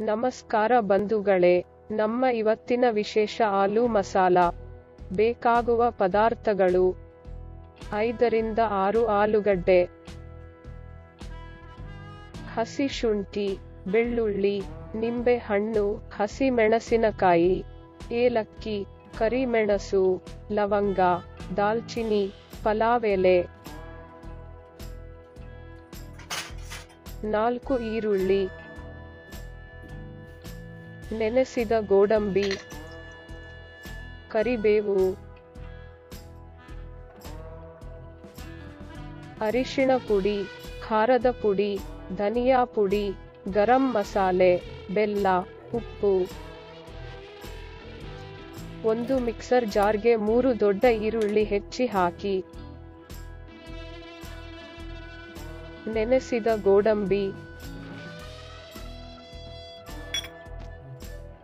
ನಮಸ್ಕಾರ ಬಂಧುಗಳೇ, ನಮ್ಮ ಇವತ್ತಿನ ವಿಶೇಷ ಆಲೂ ಮಸಾಲ, ಬೇಕಾಗುವ ಪದಾರ್ಥಗಳು. ಐದರಿಂದ ಆರು ಆಲೂಗಡ್ಡೆ. ಹಸಿ ಶುಂಠಿ, ಬೆಳ್ಳುಳ್ಳಿ ನಿಂಬೆ ಹಣ್ಣು ಹಸಿ ಮೆಣಸಿನಕಾಯಿ, ಏಲಕ್ಕಿ, ಕರಿಮೆಣಸು, ಲವಂಗ, ದಾಲ್ಚಿನಿ, ಪಲಾವೆಲೆ. ನಾಲ್ಕು ಈರುಳ್ಳಿ ನೆನೆಸಿದ ಗೋಡಂಬಿ, ಕರಿಬೇವು, ಅರಿಶಿಣ ಪುಡಿ, ಖಾರದ ಪುಡಿ, ಧನಿಯಾ ಪುಡಿ, ಗರಂ ಮಸಾಲೆ, ಬೆಲ್ಲ, ಉಪ್ಪು. ಒಂದು ಮಿಕ್ಸರ್ ಜಾರ್ಗೆ ಮೂರು ದೊಡ್ಡ ಈರುಳ್ಳಿ ಹೆಚ್ಚಿ ಹಾಕಿ. ನೆನೆಸಿದ ಗೋಡಂಬಿ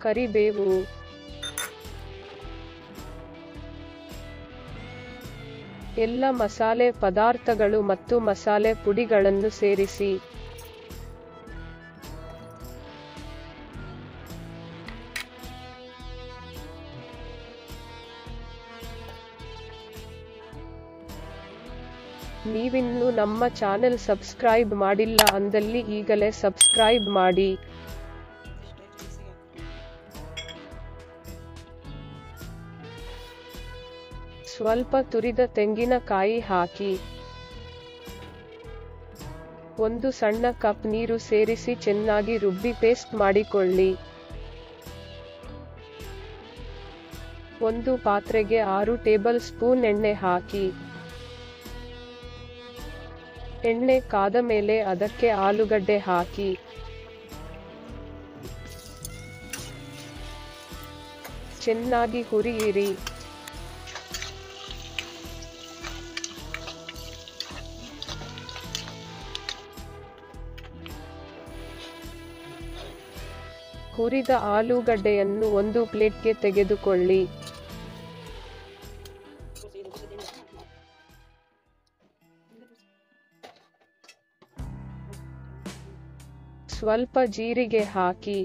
ಕರಿಬೇವು. ಎಲ್ಲ ಮಸಾಲೆ ಪದಾರ್ಥಗಳು ಮತ್ತು ಮಸಾಲೆ ಪುಡಿಗಳನ್ನು ಸೇರಿಸಿ. ನೀವಿನ್ನೂ ನಮ್ಮ ಚಾನೆಲ್ ಸಬ್ಸ್ಕ್ರೈಬ್ ಮಾಡಿಲ್ಲ ಅಂದಲ್ಲಿ ಈಗಲೇ ಸಬ್ಸ್ಕ್ರೈಬ್ ಮಾಡಿ. ಸ್ವಲ್ಪ ತುರಿದ ತೆಂಗಿನಕಾಯಿ ಹಾಕಿ. ಒಂದು ಸಣ್ಣ ಕಪ್ ನೀರು ಸೇರಿಸಿ ಚೆನ್ನಾಗಿ ರುಬ್ಬಿ ಪೇಸ್ಟ್ ಮಾಡಿಕೊಳ್ಳಿ. ಒಂದು ಪಾತ್ರೆಗೆ ಆರು ಟೇಬಲ್ ಸ್ಪೂನ್ ಎಣ್ಣೆ ಹಾಕಿ. ಎಣ್ಣೆ ಕಾದ ಮೇಲೆ ಅದಕ್ಕೆ ಆಲೂಗಡ್ಡೆ ಹಾಕಿ. ಚೆನ್ನಾಗಿ ಹುರಿಯಿರಿ. ಹುರಿದ ಆಲೂಗಡ್ಡೆಯನ್ನು ಒಂದು ಪ್ಲೇಟ್ಗೆ ತೆಗೆದುಕೊಳ್ಳಿ. ಸ್ವಲ್ಪ ಜೀರಿಗೆ ಹಾಕಿ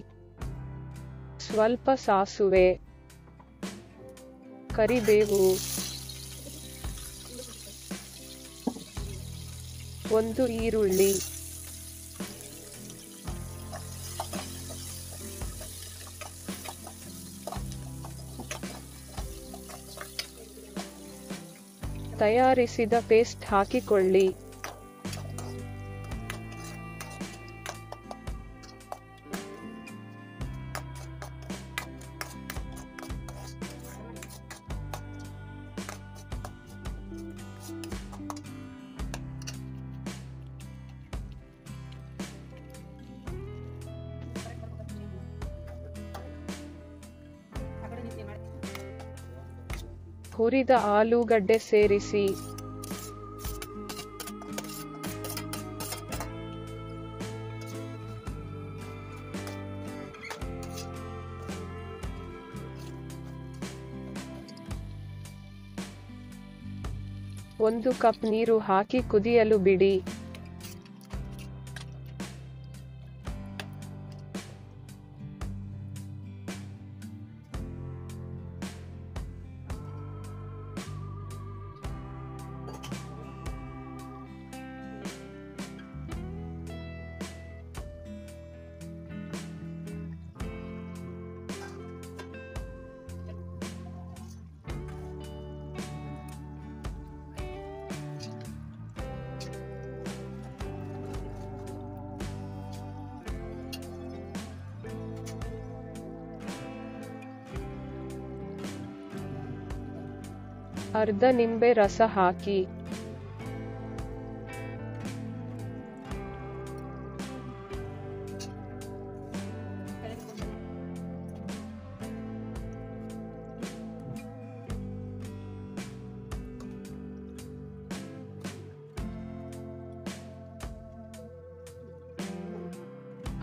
ಸ್ವಲ್ಪ ಸಾಸುವೆ ಕರಿಬೇವು ಒಂದು ಈರುಳ್ಳಿ. ತಯಾರಿಸಿದ ಪೇಸ್ಟ್ ಹಾಕಿಕೊಳ್ಳಿ. ಹುರಿದ ಆಲೂಗಡ್ಡೆ ಸೇರಿಸಿ. ಒಂದು ಕಪ್ ನೀರು ಹಾಕಿ ಕುದಿಯಲು ಬಿಡಿ. ಅರ್ಧ ನಿಂಬೆ ರಸ ಹಾಕಿ.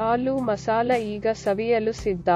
ಆಲೂ ಮಸಾಲ ಈಗ ಸವಿಯಲು ಸಿದ್ಧ.